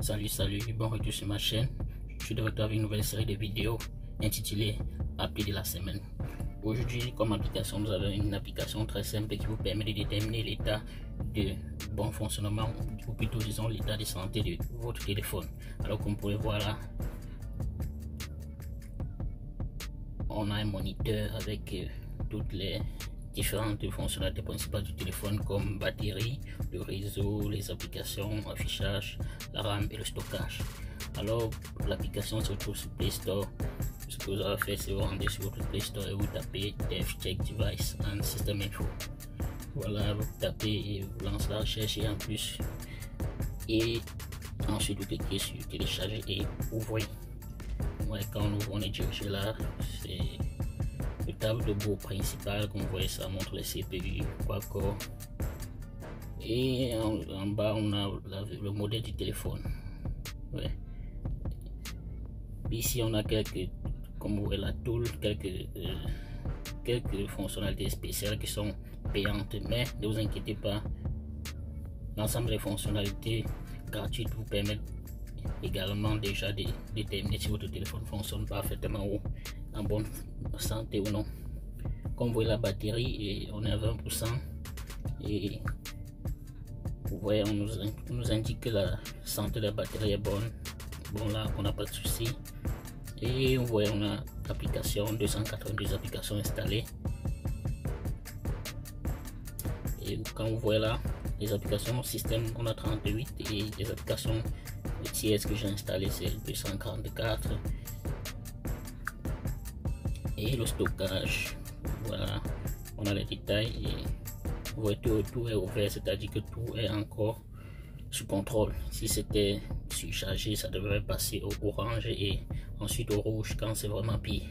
Salut, salut, bon retour sur ma chaîne. Je suis de retour avec une nouvelle série de vidéos intitulée Appli de la semaine. Aujourd'hui, comme application, nous avons une application très simple qui vous permet de déterminer l'état de bon fonctionnement, ou plutôt disons l'état de santé de votre téléphone. Alors comme vous pouvez voir là, on a un moniteur avec euh, toutes les différentes fonctionnalités principales du téléphone comme batterie, le réseau, les applications, affichage, la RAM et le stockage. Alors l'application se trouve sur Play Store. Ce que vous avez fait, c'est vous rendez sur votre Play Store et vous tapez Dev Check Device and System Info. Voilà, vous tapez et vous lancez la recherche et en plus. Et ensuite vous cliquez sur télécharger et ouvrir. Ouais, quand on ouvre, on est dirigé là. C'est le table de bord principal, comme vous voyez, ça montre les CPU, Quad-Core. Et en, bas, on a le modèle du téléphone. Ici, on a quelques, comme vous voyez, la tool, quelques, euh, quelques fonctionnalités spéciales qui sont payantes. Mais ne vous inquiétez pas, l'ensemble des fonctionnalités gratuites vous permettent également déjà de déterminer si votre téléphone fonctionne parfaitement ou en bonne santé ou non. Comme vous voyez la batterie, et on est à 20% et vous voyez on nous, indique que la santé de la batterie est bonne. Bon là on n'a pas de souci. Et vous voyez on a l'application 282 applications installées. Et quand vous voyez là les applications système on a 38 et les applications tiers que j'ai installé c'est 244 et le stockage voilà. On a les détails. Et vous voyez tout, est ouvert c'est à dire que tout est encore sous contrôle. Si c'était surchargé ça devrait passer au orange et ensuite au rouge quand c'est vraiment pire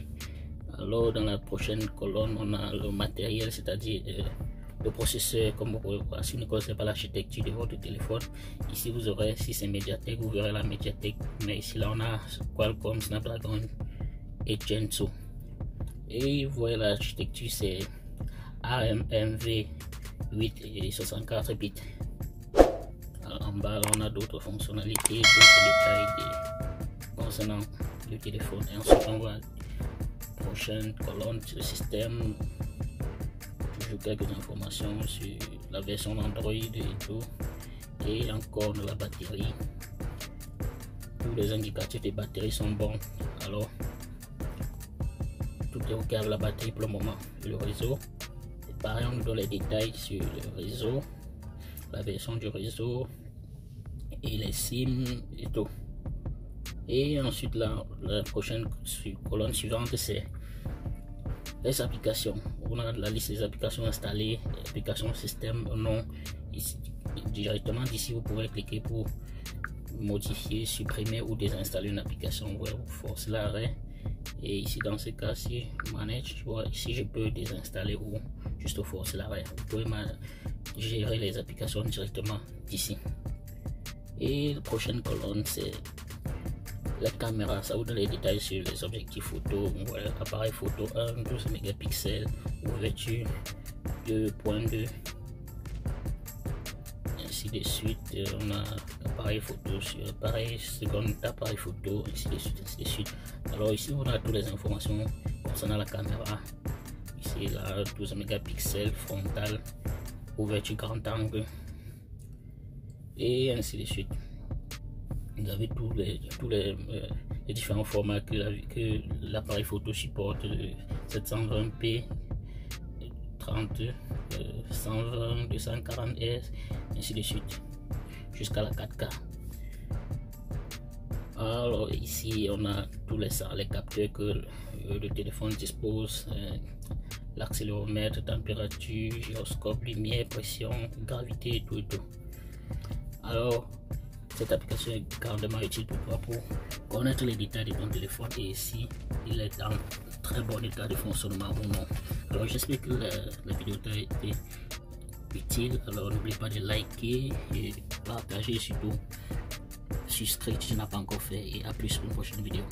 alors dans la prochaine colonne on a le matériel c'est à dire euh, le processeur comme vous pouvez voir. Si vous ne connaissez pas l'architecture de votre téléphone ici vous aurez si c'est médiathèque vous verrez la médiathèque mais ici là on a Qualcomm Snapdragon et Genso et voyez l'architecture c'est AMMV 8 et 64 bits. En bas on a d'autres fonctionnalités d'autres détails concernant le téléphone. Et ensuite on voit prochaine colonne le système. Toujours quelques informations sur la version d'Android et tout. Et encore de la batterie. Tous les indicatifs des batteries sont bons. Alors tout est ok avec la batterie pour le moment. Le réseau et pareil on nous donne les détails sur le réseau la version du réseau et les SIM et tout. Et ensuite la, la prochaine colonne suivante c'est les applications. On a la liste des applications installées applications système non ici, directement d'ici vous pouvez cliquer pour modifier supprimer ou désinstaller une application web force l'arrêt et ici dans ce cas ci manage vois, ici je peux désinstaller ou juste forcer l'arrêt vous pouvez gérer les applications directement d'ici. Et la prochaine colonne c'est la caméra. Ça vous donne les détails sur les objectifs photo. Appareil photo 1 12 mégapixels ouverture 2.2 ainsi de suite on a appareil photo sur appareil second appareil photo ainsi de suite ainsi de suite. Alors ici on a toutes les informations concernant la caméra. Ici là 12 mégapixels frontal ouverture grand angle et ainsi de suite. Vous avez tous les, tous les, euh, différents formats que, l'appareil photo supporte 720p 30 120 240 s ainsi de suite jusqu'à la 4k alors ici on a tous les, capteurs que euh, le téléphone dispose euh, l'accéléromètre température gyroscope lumière pression gravité et tout et tout alors cette application est grandement utile pour toi pour connaître les détails de ton téléphone et si il est en très bon état de fonctionnement ou non. Alors j'espère que la, vidéo t'a été utile. Alors n'oublie pas de liker et partager surtout. Souscris si tu n'as pas encore fait et à plus pour une prochaine vidéo.